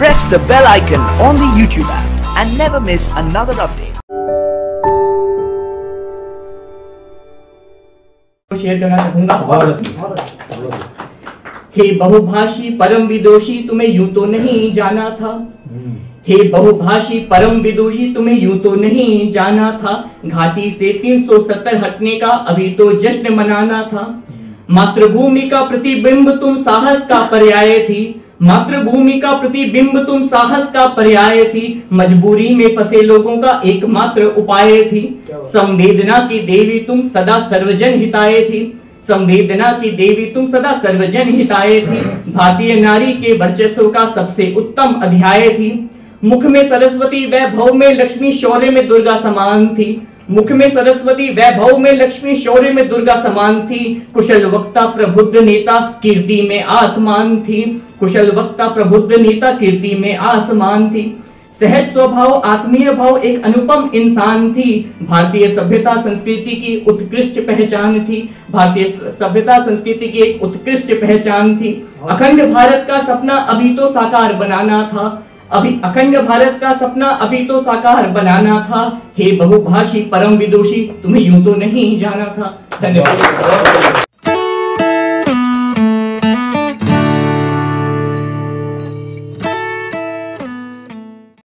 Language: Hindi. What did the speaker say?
press the bell icon on the YouTube app and never miss another update. Share करना चाहूँगा हे बहुभाषी परम विदोषी, तुम्हें यूँ तो नहीं जाना था। हे बहुभाषी परम विदुषी, तुम्हें यूँ तो नहीं जाना था। घाटी से 370 हटने का अभी तो जश्न मनाना था। मातृभूमि का प्रतिबिंब, तुम साहस का पर्याय थी। मातृभूमि का प्रतिबिंब तुम साहस का पर्याय थी। मजबूरी में फंसे लोगों का एकमात्र उपाय थी। संवेदना की देवी तुम सदा सर्वजन हिताय थी। संवेदना की देवी तुम सदा सर्वजन हिताय थी। भारतीय नारी के वर्चस्व का सबसे उत्तम अध्याय थी। मुख में सरस्वती वैभव में लक्ष्मी शौर्य में दुर्गा समान थी। मुख में सरस्वती, वैभव में लक्ष्मी, शौर्य में दुर्गा समान थी। कुशल वक्ता, प्रबुद्ध नेता, कीर्ति में आसमान थी। कुशल वक्ता, प्रबुद्ध नेता, कीर्ति में आसमान थी। सहज स्वभाव, आत्मीय भाव, एक अनुपम इंसान थी। भारतीय सभ्यता संस्कृति की उत्कृष्ट पहचान थी। भारतीय सभ्यता संस्कृति की एक उत्कृष्ट पहचान थी। अखंड भारत का सपना अभी तो साकार बनाना था। अभी अखंड भारत का सपना, अभी तो साकार बनाना था। हे बहुभाषी परम विदुषी तुम्हें यूँ तो नहीं जाना था। धन्यवाद।